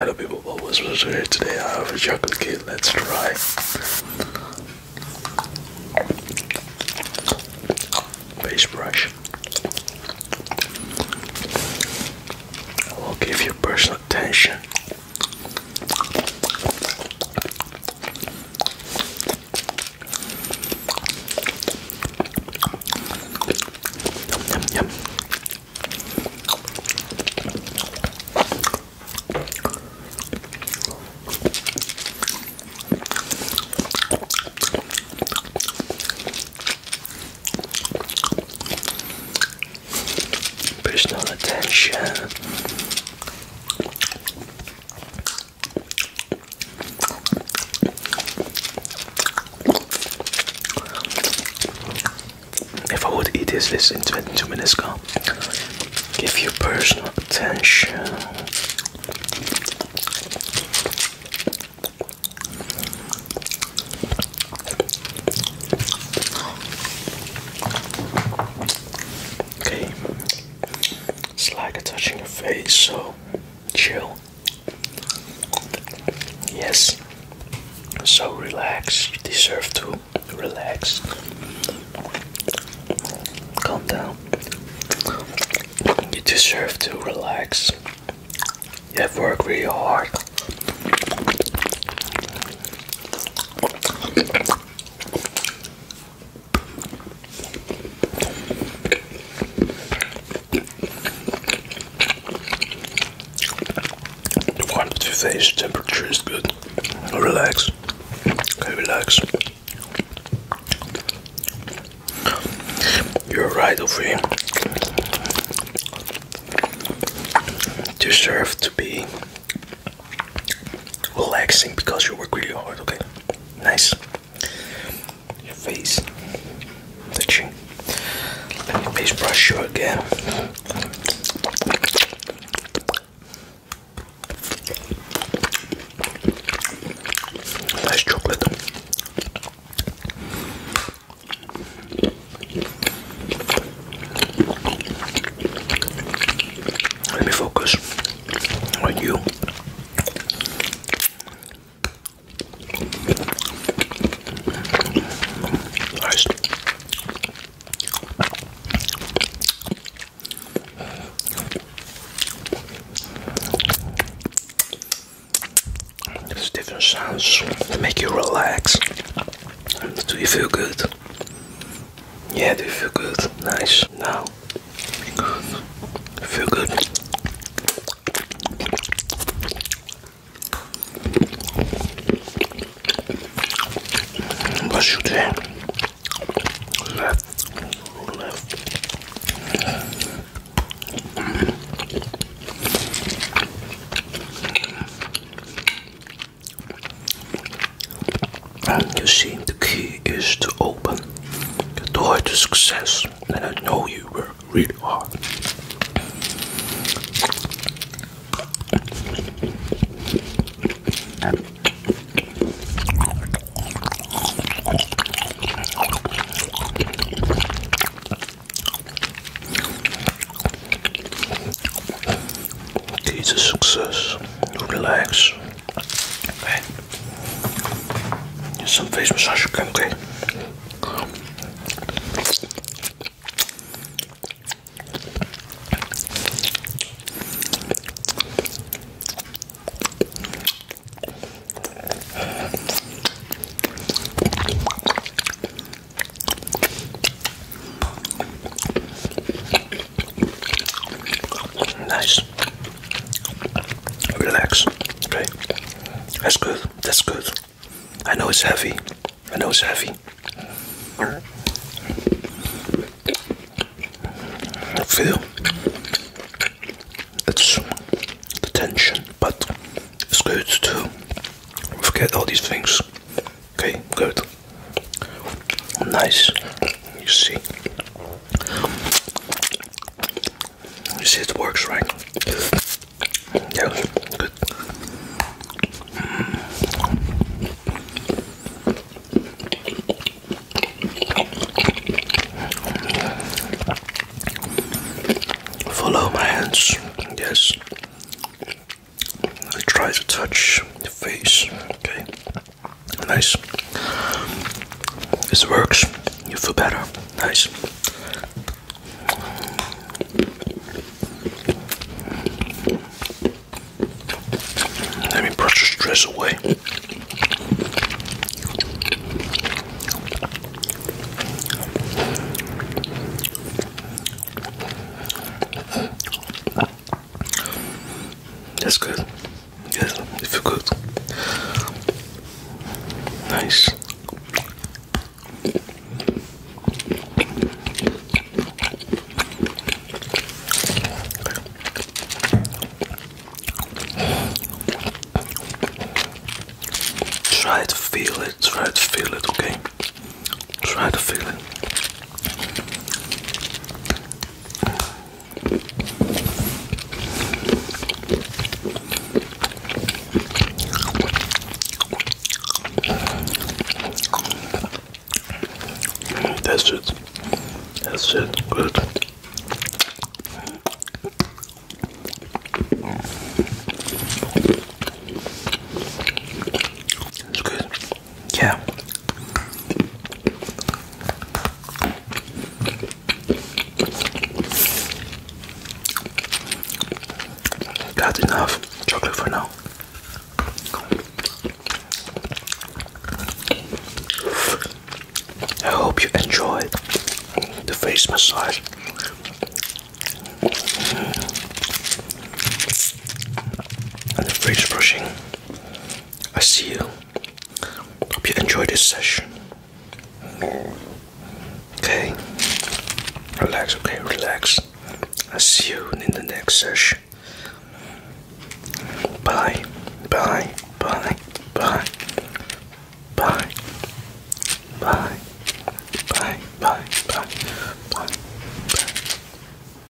Hello people, what was here today? I have a chocolate cake, let's try. Base brush. I will give you personal attention. Attention. If I would eat this list in 22 minutes ago, give you personal attention. Okay, it's like a touching your face, so chill. Yes, so relax. You deserve to relax. Calm down. You deserve to relax. You have worked really hard. Face temperature is good. Relax. Okay, relax. You're right here. Deserve to be relaxing because you work really hard, okay? Nice. Your face touching. Let me brush you again. Nice chocolate. Let me focus on you. Nice. There's different sounds to make you relax. Do you feel good? Yeah, do you feel good? Nice. Now, feel good. Brush your hair. Left, left. And you see, the key is to open the door to success. And I know you work really hard. Key to success. Relax. Some face massage okay? Nice. Relax. Okay. That's good. That's good. I know it's heavy. I know it's heavy. I feel it's the tension, but it's good to forget all these things. Okay, good. Nice. You see. You see it works, right? Yeah, good. Follow my hands. Yes. I try to touch your face. Okay, nice. This works. You feel better. Nice. Let me brush the stress away. That's good. Yes, you feel good. Nice. Try to feel it, try to feel it, okay? Try to feel it. That's it. That's it. Good. It's good. Yeah. Got enough chocolate for now. I hope you enjoyed the face massage. And the face brushing. I see you. Hope you enjoyed this session. Okay. Relax, okay, relax. I'll see you in the next session.